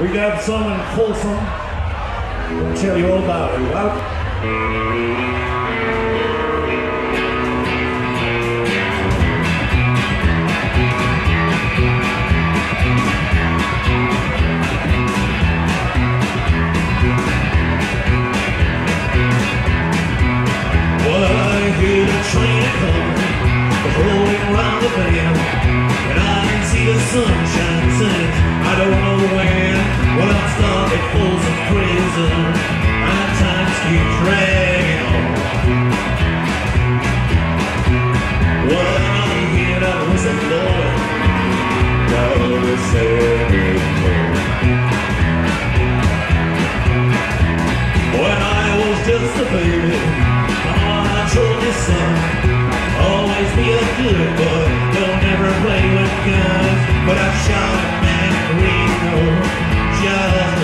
We got some in Folsom. We'll tell you all about it. Out. train rolling round the bend, and I see the sunshine. Yeah.